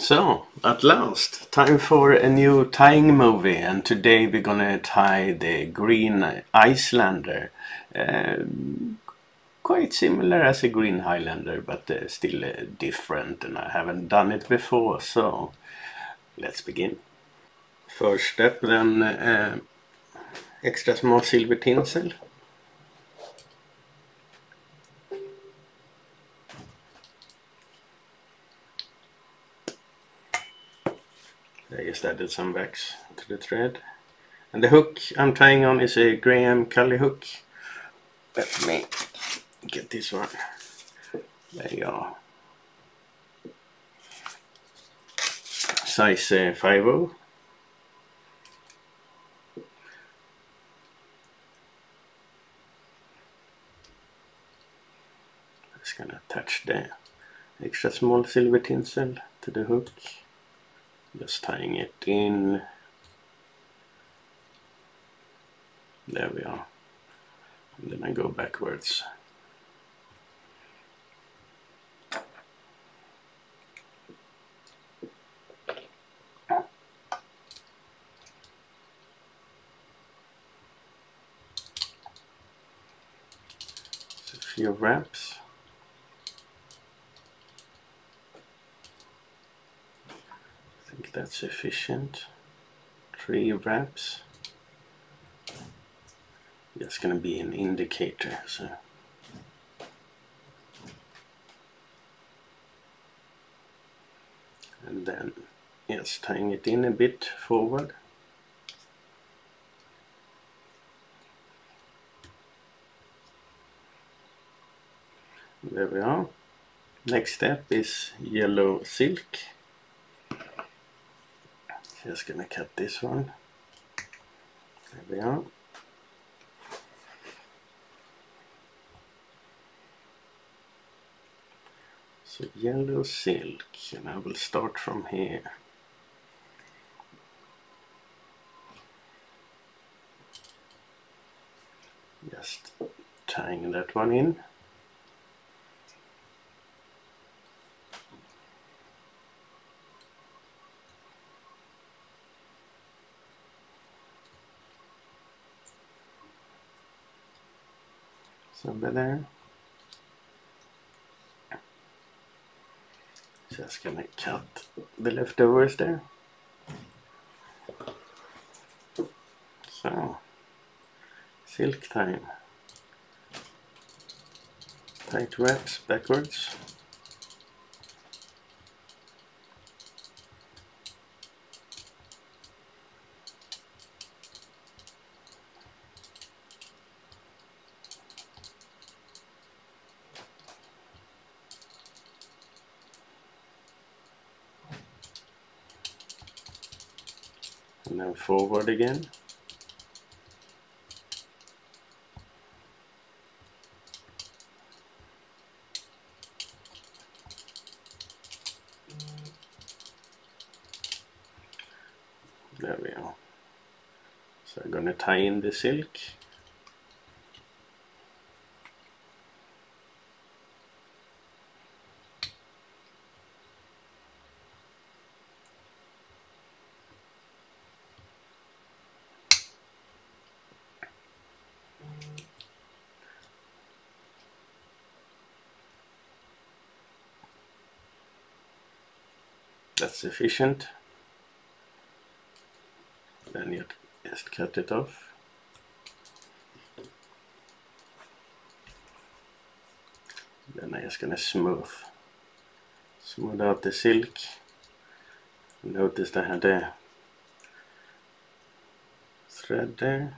So, at last, time for a new tying movie and today we're gonna tie the Green Icelander. Uh, quite similar as a Green Highlander but uh, still uh, different and I haven't done it before so let's begin. First step then uh, extra small silver tinsel I just added some wax to the thread. And the hook I'm tying on is a Graham Gulley hook. Let me get this one. There you are. Size uh, 5 Just gonna attach the extra small silver tinsel to the hook just tying it in. There we are. And then I go backwards. A few wraps that's sufficient. Three wraps. That's gonna be an indicator, so and then yes, tying it in a bit forward. There we are. Next step is yellow silk just gonna cut this one. There we are. So yellow silk and I will start from here. Just tying that one in somewhere there. Just gonna cut the leftovers there. So, silk time. Tight wraps backwards. And then forward again. There we are. So I'm gonna tie in the silk sufficient. Then you just cut it off. Then I'm just gonna smooth smooth out the silk. Notice I had a thread there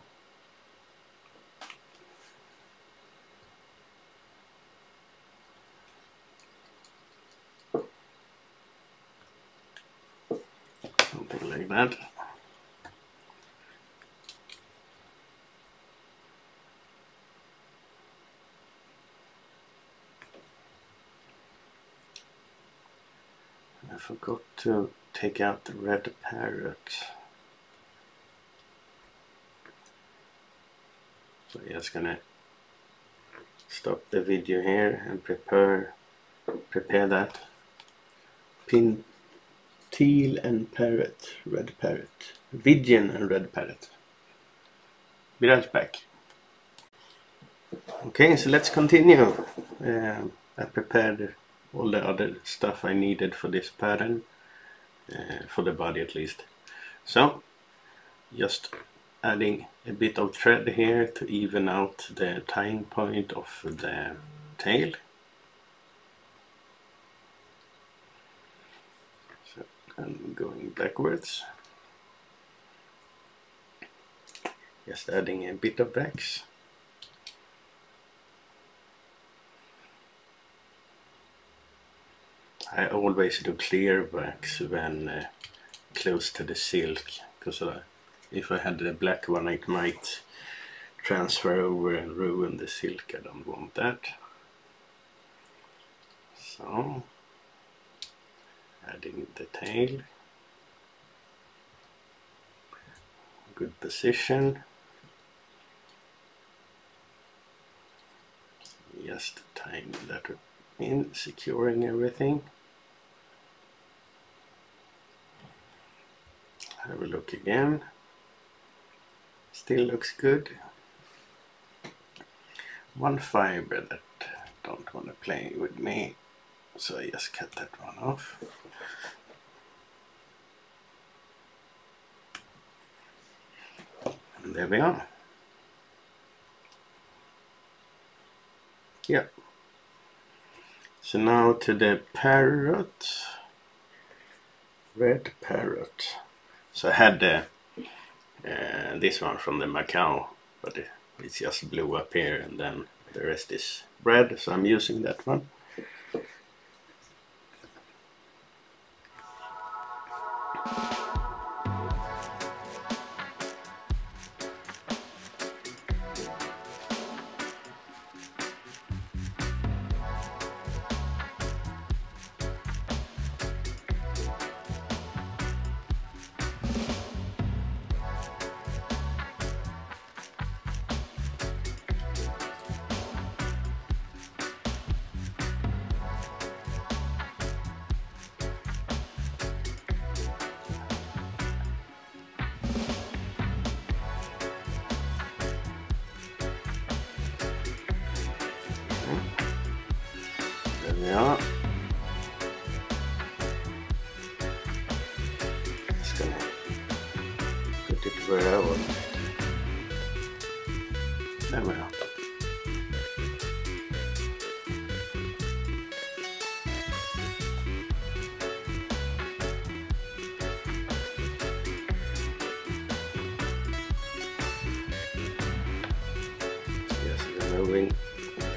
like that. I forgot to take out the red parrot. So I'm just gonna stop the video here and prepare prepare that pin teal and parrot, red parrot. Vidian and red parrot. Be right back. Okay, so let's continue. Uh, I prepared all the other stuff I needed for this pattern, uh, for the body at least. So, just adding a bit of thread here to even out the tying point of the tail. So I'm going backwards. Just adding a bit of wax. I always do clear wax when uh, close to the silk because uh, if I had the black one it might transfer over and ruin the silk. I don't want that. So, adding the tail. Good position. Just tying that in, securing everything. Have a look again. Still looks good. One fiber that don't want to play with me so I just cut that one off. And there we are. Yeah. So now to the parrot. Red parrot so I had uh, uh, this one from the macaw, but it, it just blew up here and then the rest is red, so I'm using that one.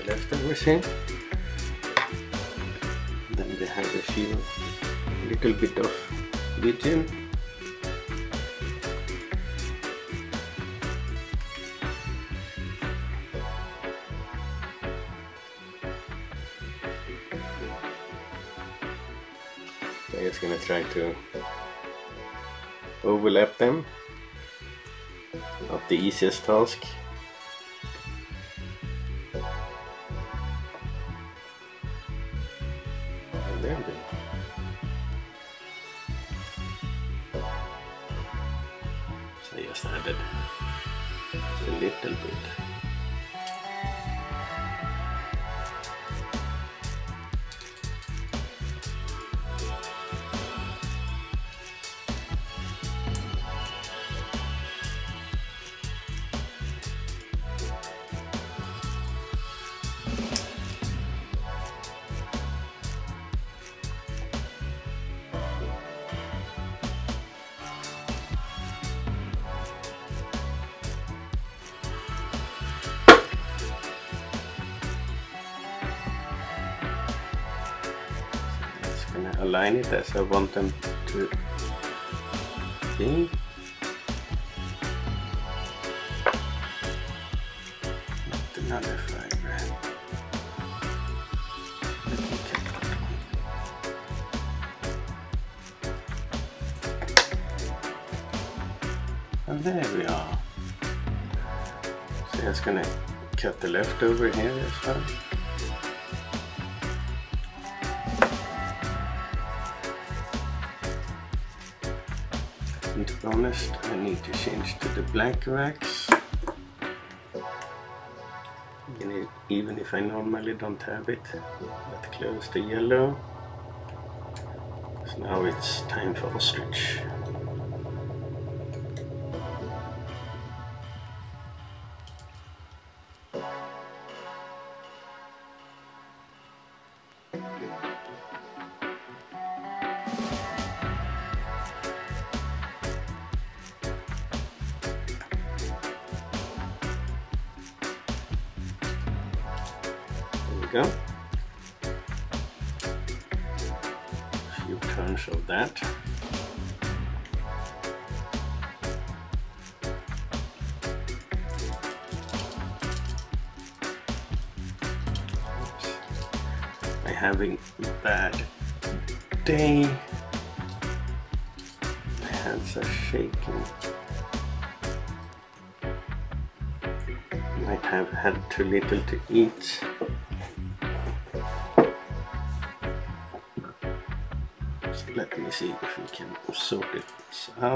Leftovers here then they have a few little bit of Vigeon I'm just gonna try to overlap them. Not the easiest task align it as I want them to be. Not another fiber. Let me one. And there we are. So just gonna cut the leftover here as well. Honest, I need to change to the black wax. Even if I normally don't have it let's close the yellow. So now it's time for ostrich.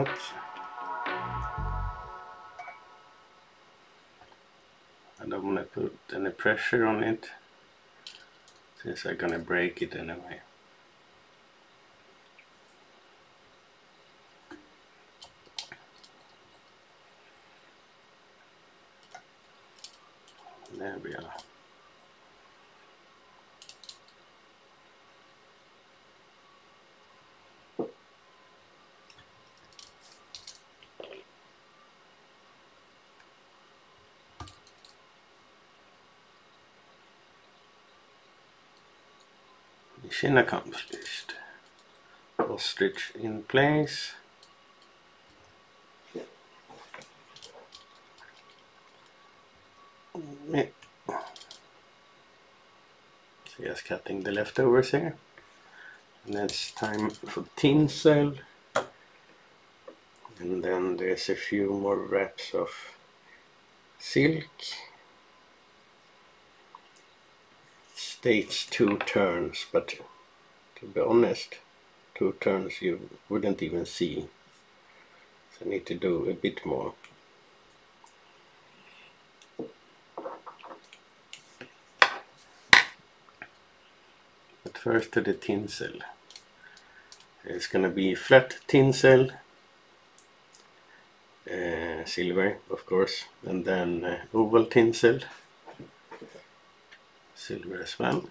I don't want to put any pressure on it since I'm gonna break it anyway. There we are. Mission accomplished. stitch in place. Just cutting the leftovers here. And time for tinsel. And then there's a few more wraps of silk. states two turns, but to be honest, two turns you wouldn't even see. So I need to do a bit more. But first to the tinsel. It's gonna be flat tinsel, uh, silver of course, and then uh, oval tinsel silver as well.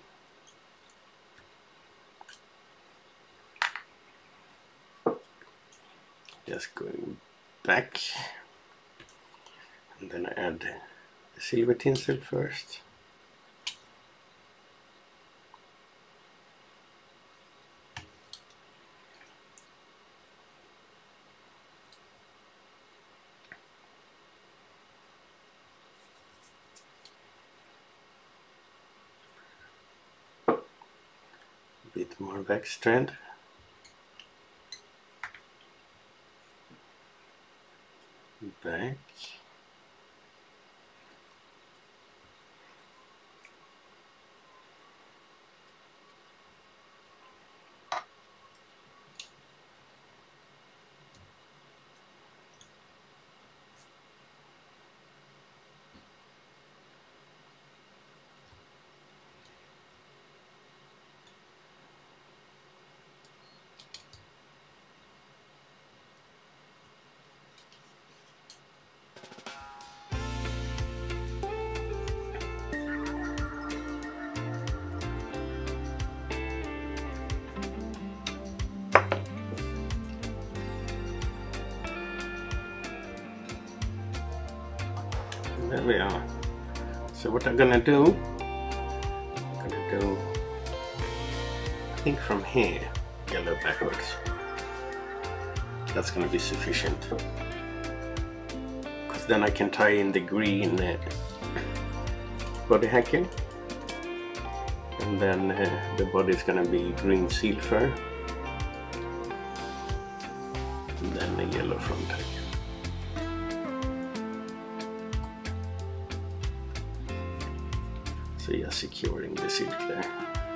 Just going back and then I add the silver tinsel first. bit more back strand. Back. So what I'm gonna do I'm gonna do I think from here yellow backwards. That's gonna be sufficient. Because then I can tie in the green uh, body hacking. And then uh, the body is gonna be green seal fur. And then a yellow front hack securing the silk there.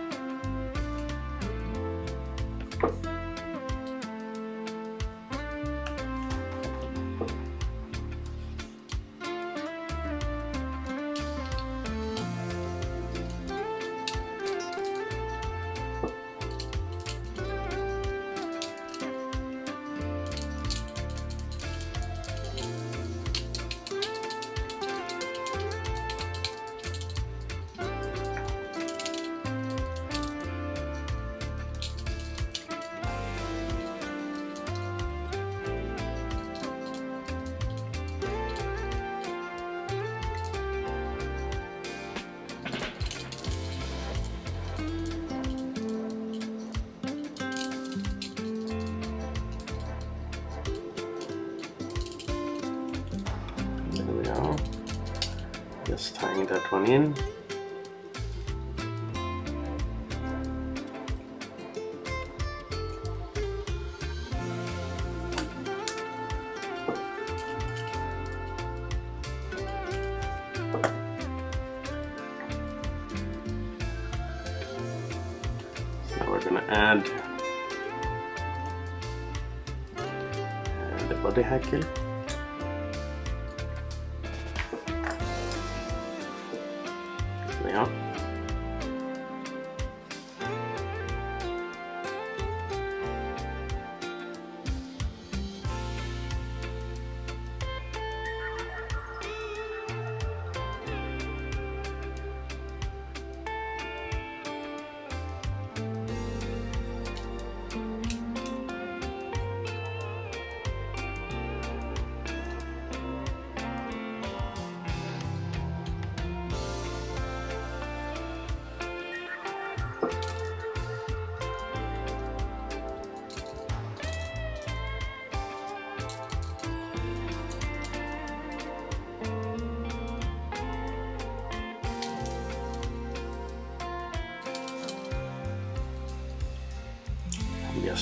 Ja. I'm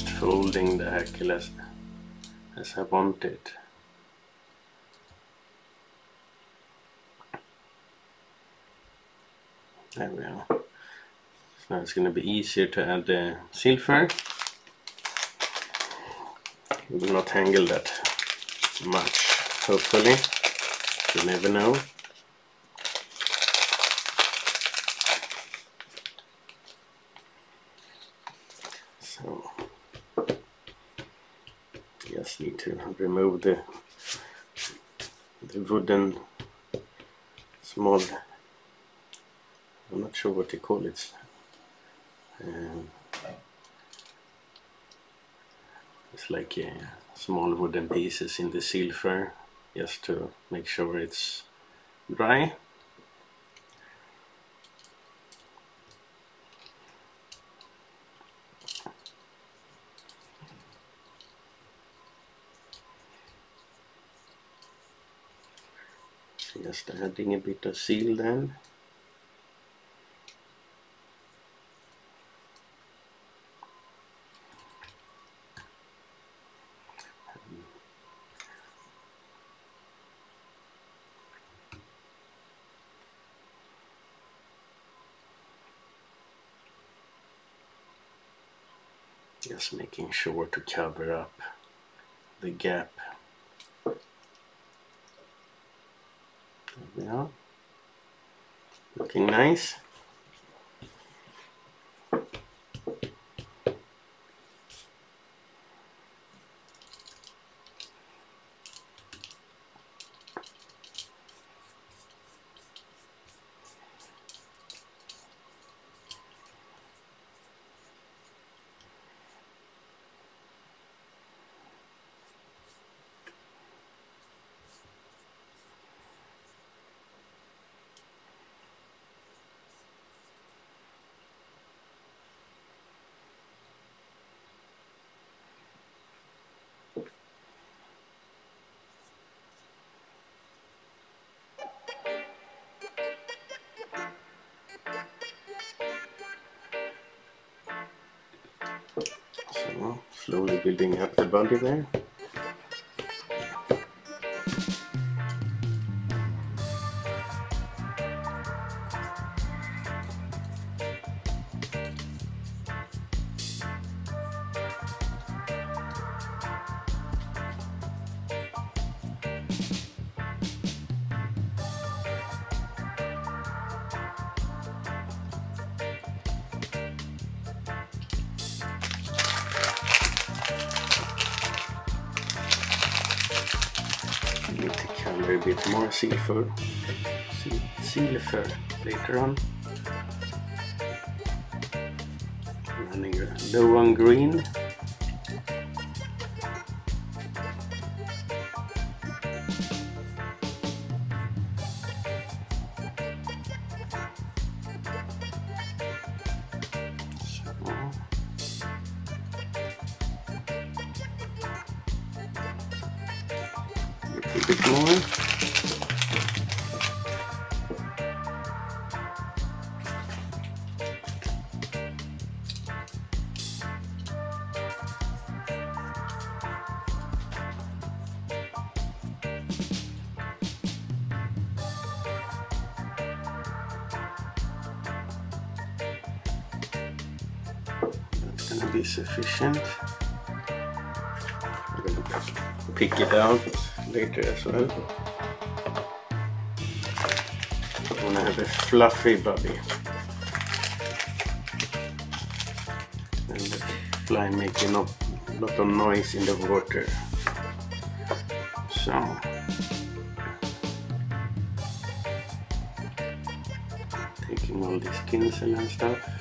just folding the hackle as, I want it. There we are. So now it's going to be easier to add the silver. It will not tangle that much, hopefully. You never know. So just need to remove the the wooden small I'm not sure what you call it. Um, it's like uh, small wooden pieces in the silver just to make sure it's dry adding a bit of seal then just making sure to cover up the gap yeah. Looking nice So slowly building up the body there. Silver, silver later on. Running low on green. Pick it out later as well. I wanna have a fluffy body. And the fly making a lot of noise in the water. So taking all this tinsel and stuff.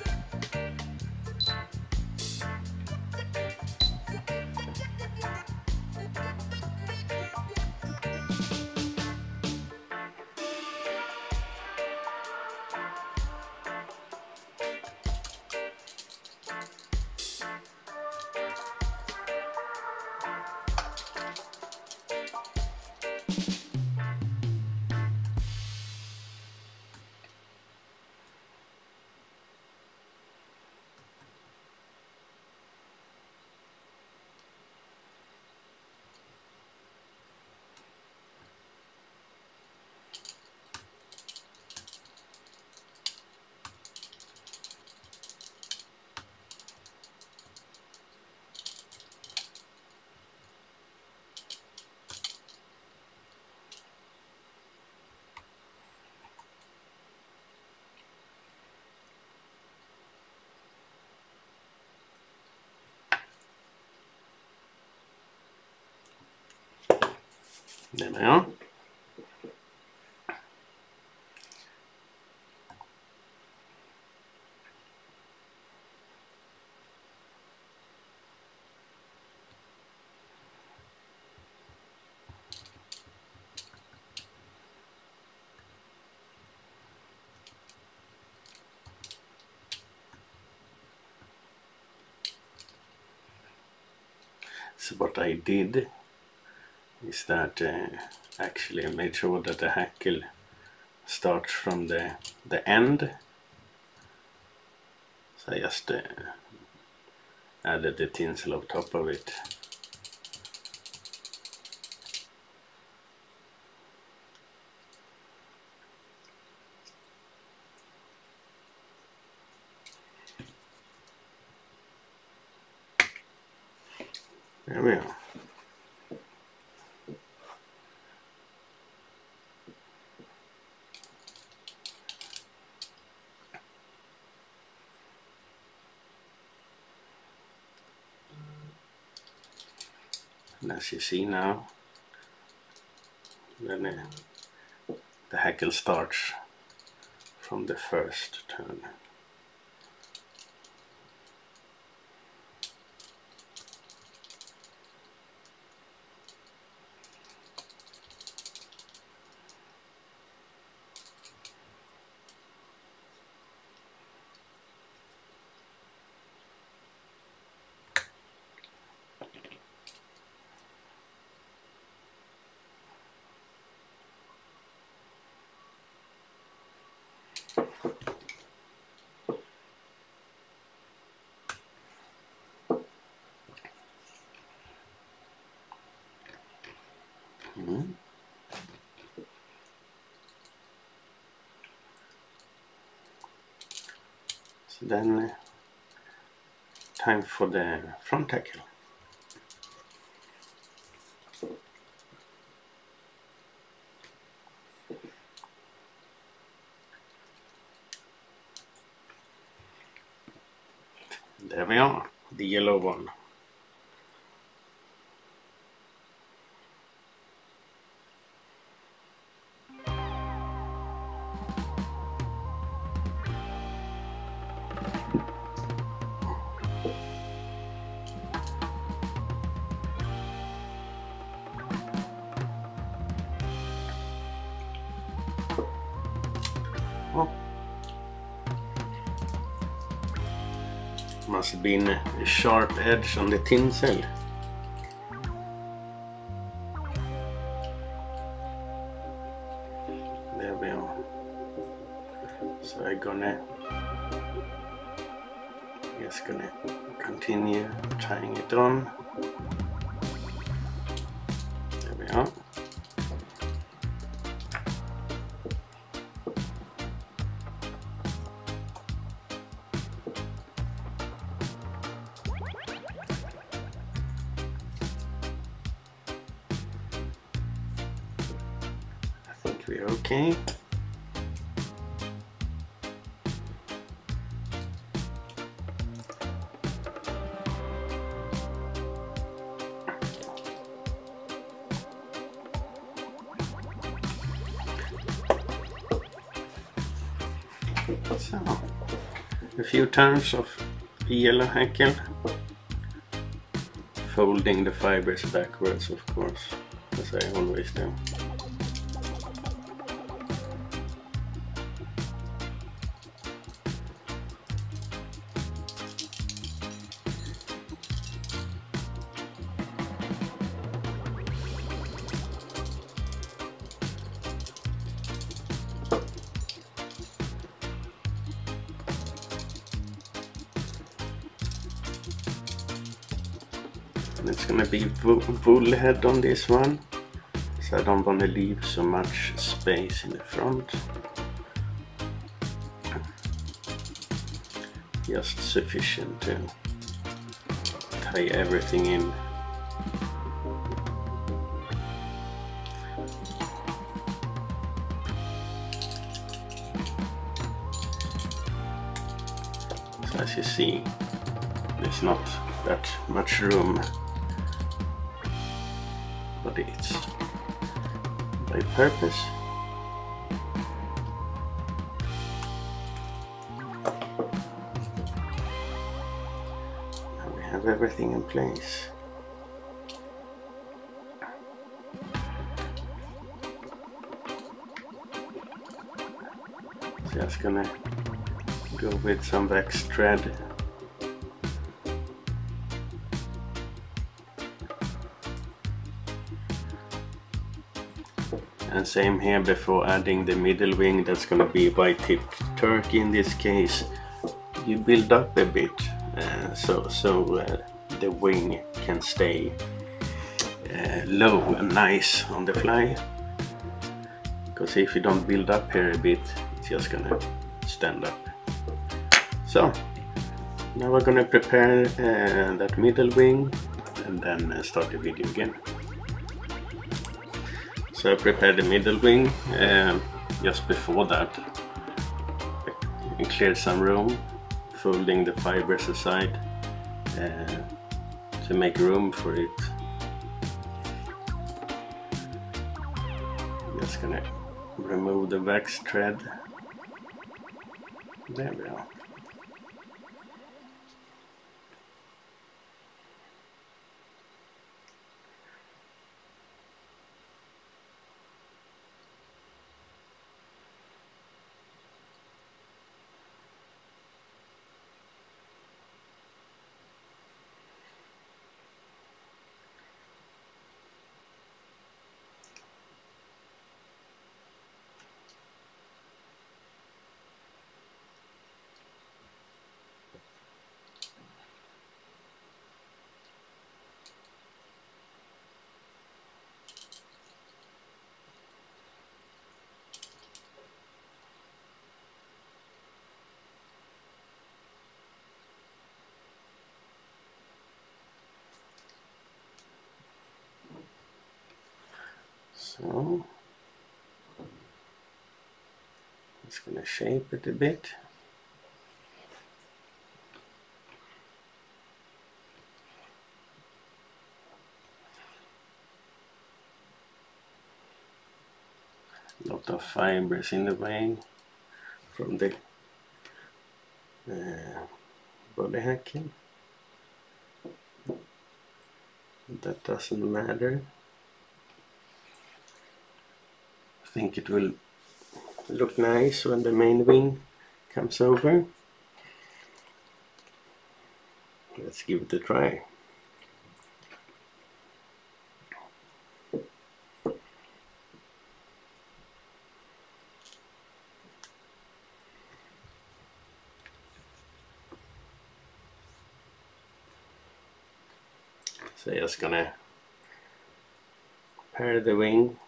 So what I did is that uh, actually I made sure that the hackle starts from the, the end. So I just uh, added the tinsel on top of it. There we are. And you see now, then uh, the hackle starts from the first turn. So then uh, time for the front hackle. Been a sharp edge on the tinsel. There we're okay. So, a few turns of yellow hackle, folding the fibers backwards of course, as I always do. Wool head on this one. So I don't want to leave so much space in the front. Just sufficient to tie everything in. So as you see, there's not that much room purpose. Now we have everything in place. Just gonna go with some wax thread same here before adding the middle wing that's to be white tipped turkey in this case. You build up a bit uh, so so uh, the wing can stay uh, low and nice on the fly. Because if you don't build up here a bit it's just gonna stand up. So now we're gonna prepare uh, that middle wing and then uh, start the video again so I prepared the middle wing uh, just before that. I cleared some room, folding the fibers aside uh, to make room for it. Just gonna remove the wax thread. There we are. So just gonna shape it a bit. lot of fibers in the way from the uh, body hackle. That doesn't matter. I think it will look nice when the main wing comes over. Let's give it a try. So just gonna pair the wing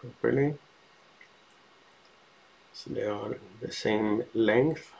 properly so they are the same length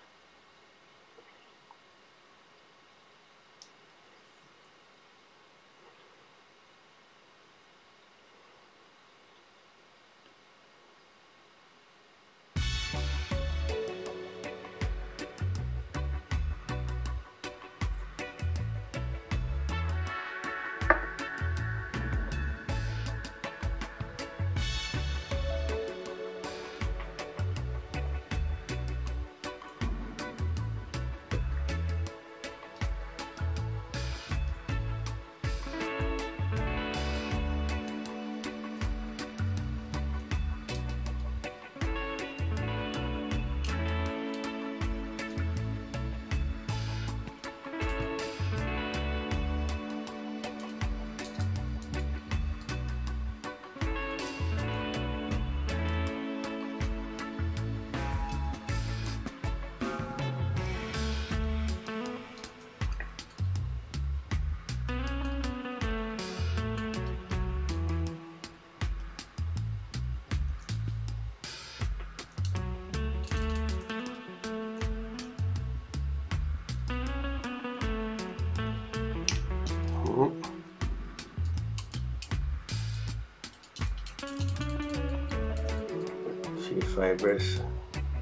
Fibers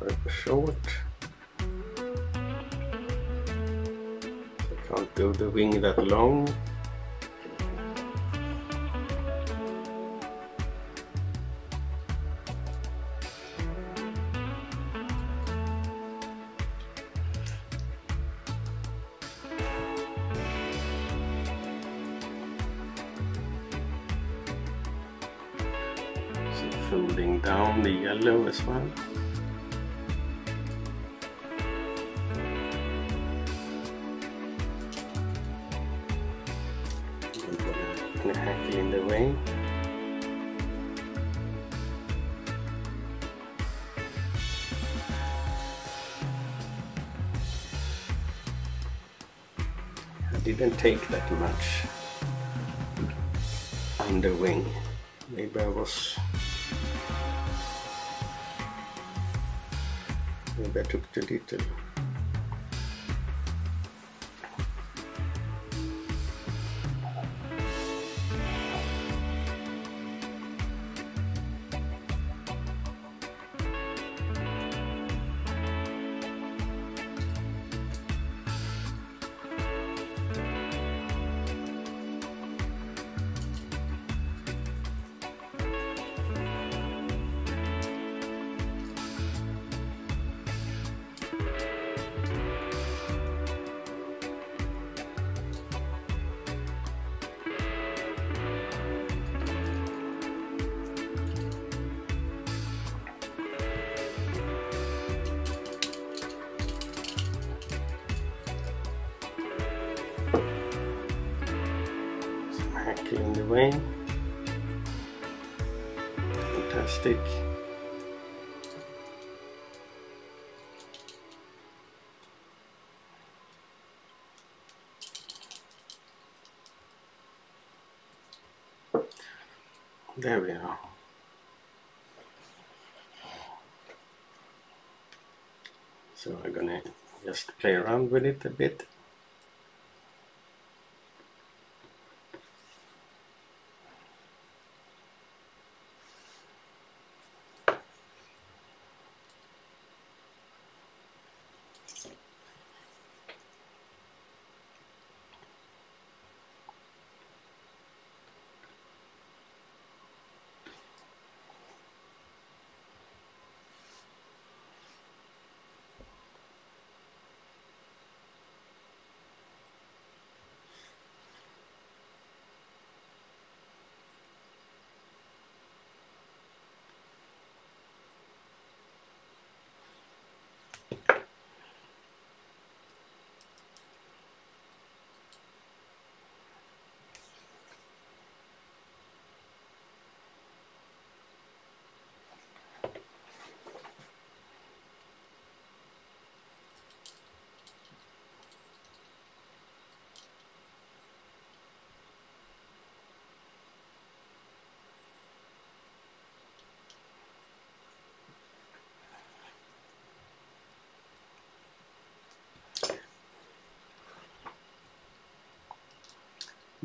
are short. I can't do the wing that long. Folding down the yellow as well. And hack in the way. I didn't take that much under wing. Maybe I was maybe I took 2010 In the rain, fantastic There we are. So I'm gonna just play around with it a bit.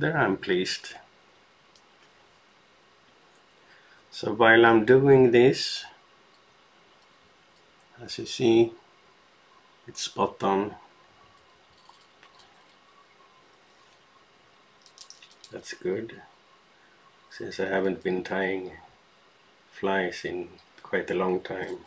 There I'm pleased. So while I'm doing this, as you see, it's spot on. That's good, since I haven't been tying flies in quite a long time.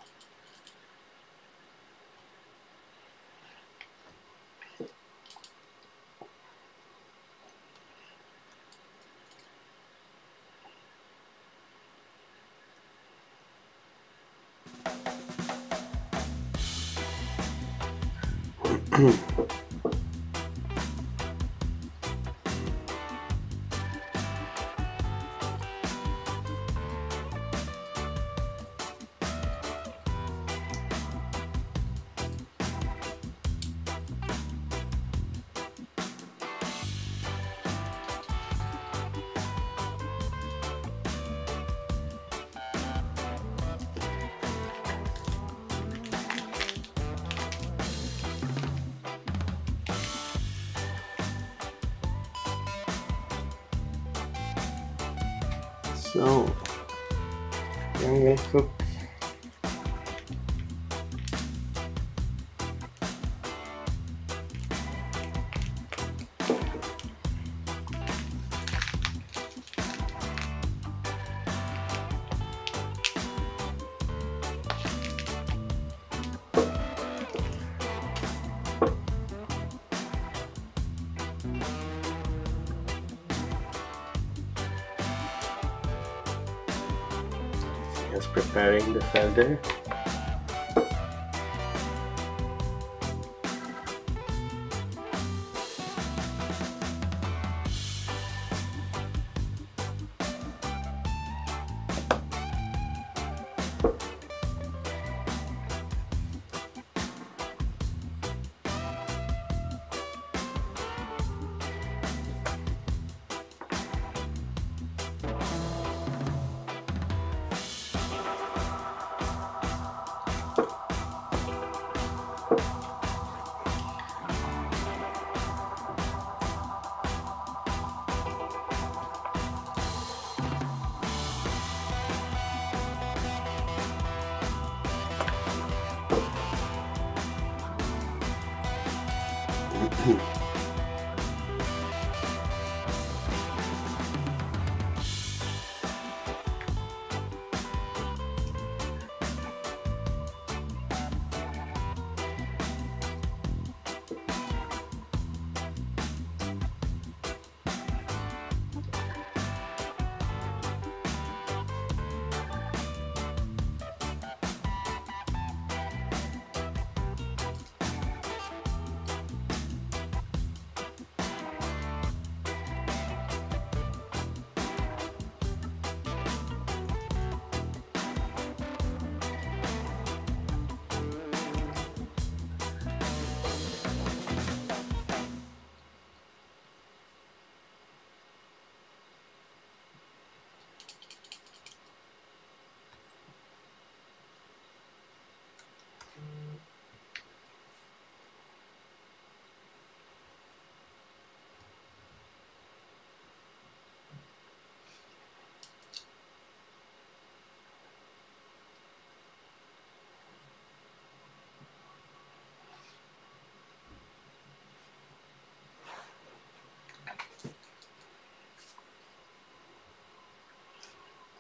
Preparing the feather.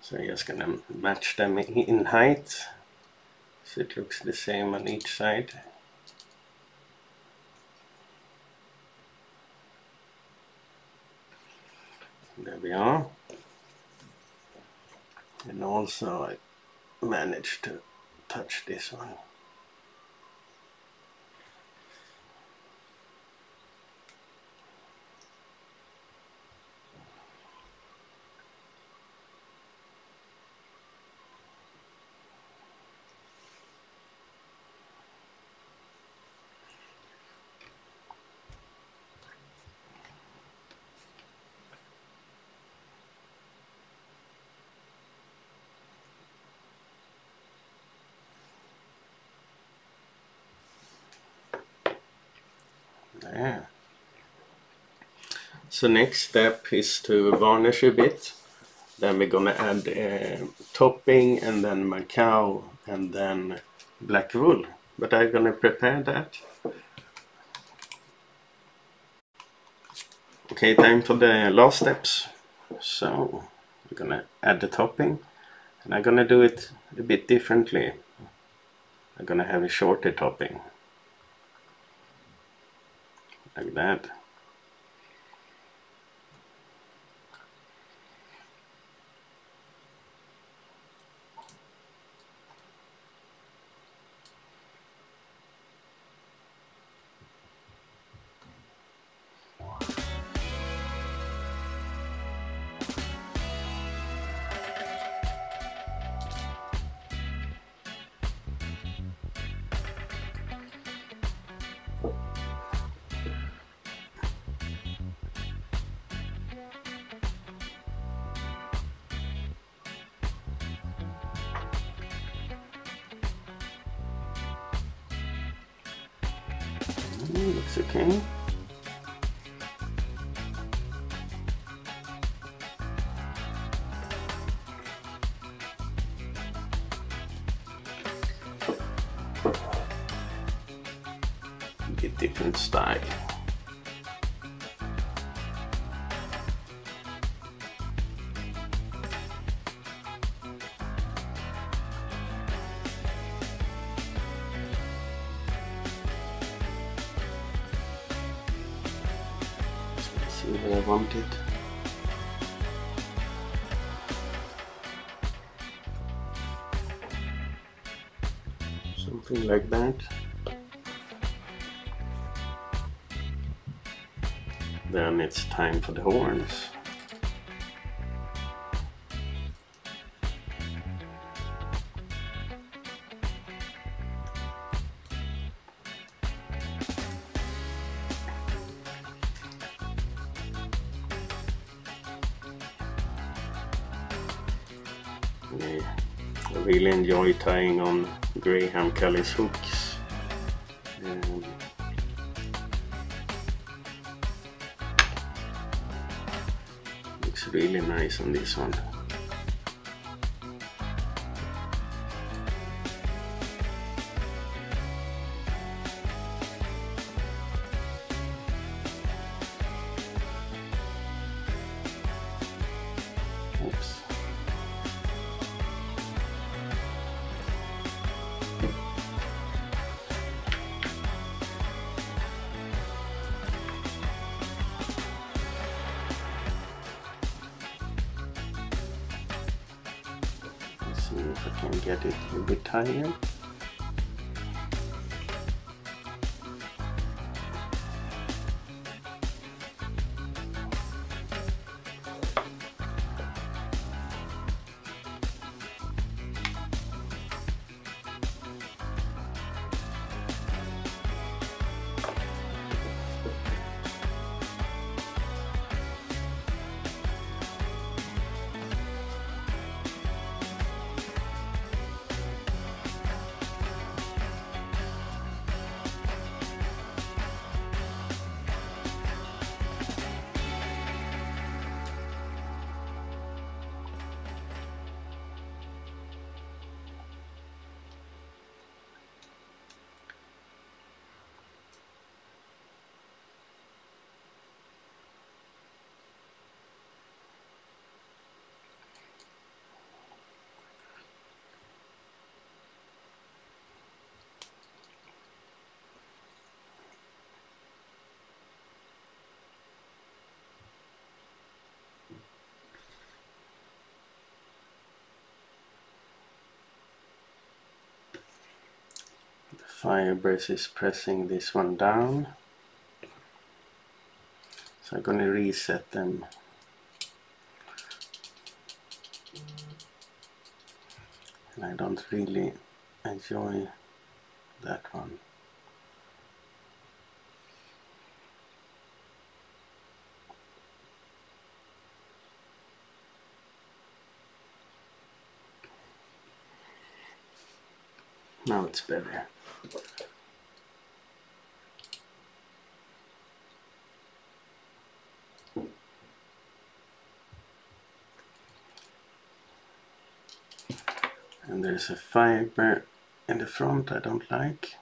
So I'm just gonna match them in height so it looks the same on each side. There we are. And also I managed to touch this one. There. So next step is to varnish a bit. Then we're gonna add uh, topping and then macaw and then black wool. But I'm gonna prepare that. Okay, time for the last steps. So we're gonna add the topping and I'm gonna do it a bit differently. I'm gonna have a shorter topping like that. get different style. Time for the horns. I really enjoy tying on Graham Gulley's hooks. On this one. See if I can get it a bit higher. The firebrace is pressing this one down. So I'm going to reset them. And I don't really enjoy that one. Now it's better. And there's a fiber in the front I don't like.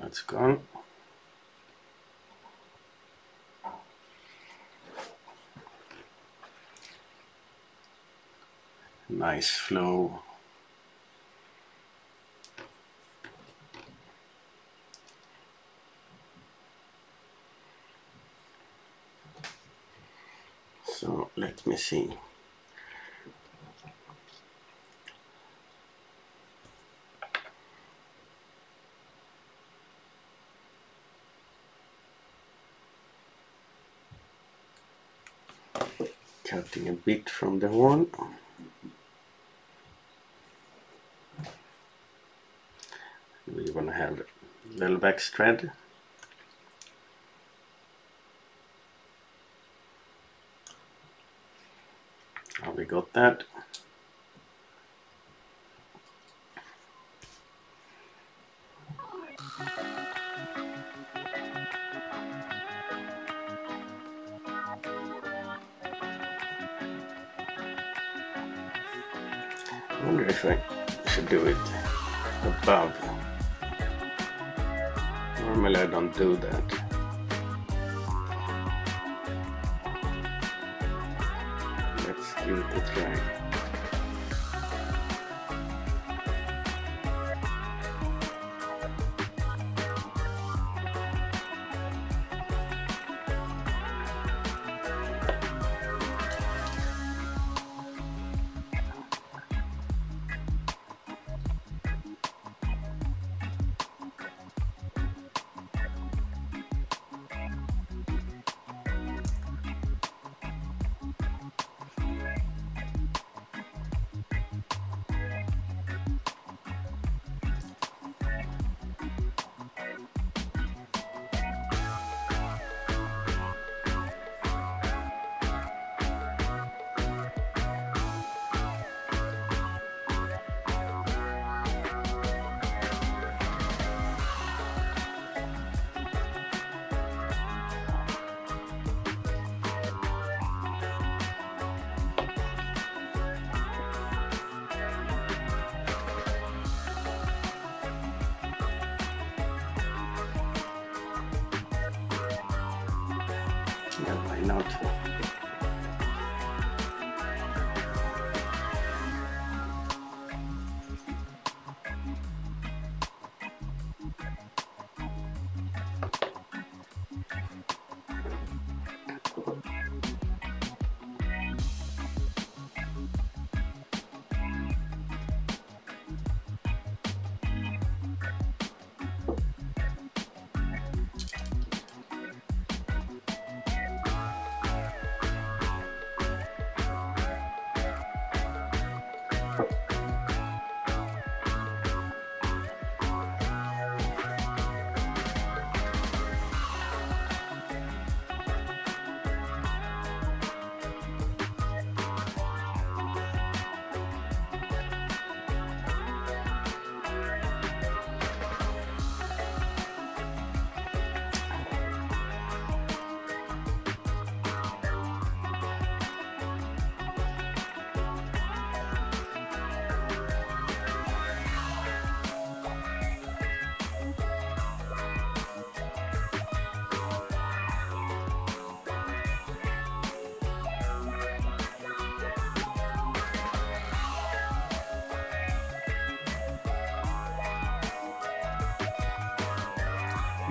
That's gone. Nice flow. So let me see. Cutting a bit from the horn. We're gonna have little back thread. Now oh, we got that. I wonder if I should do it above. Normally I don't do that. Let's give it a try.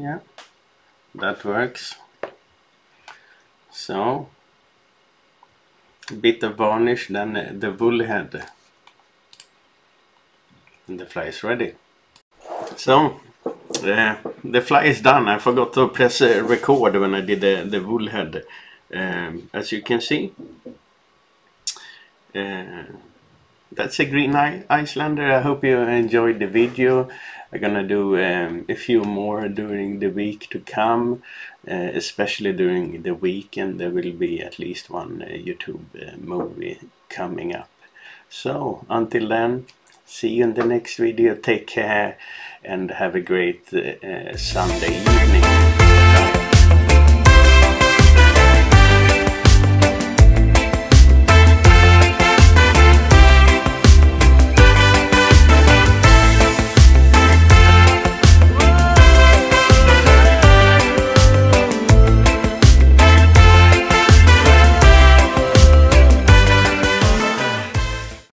Yeah, that works. So, bit of varnish, then the wool head. And the fly is ready. So, uh, the fly is done. I forgot to press uh, record when I did the, the wool head. Um, as you can see, uh, that's a green I Islander. I hope you enjoyed the video. I'm gonna do um, a few more during the week to come, uh, especially during the weekend. There will be at least one uh, YouTube uh, movie coming up. So until then, see you in the next video. Take care and have a great uh, Sunday evening.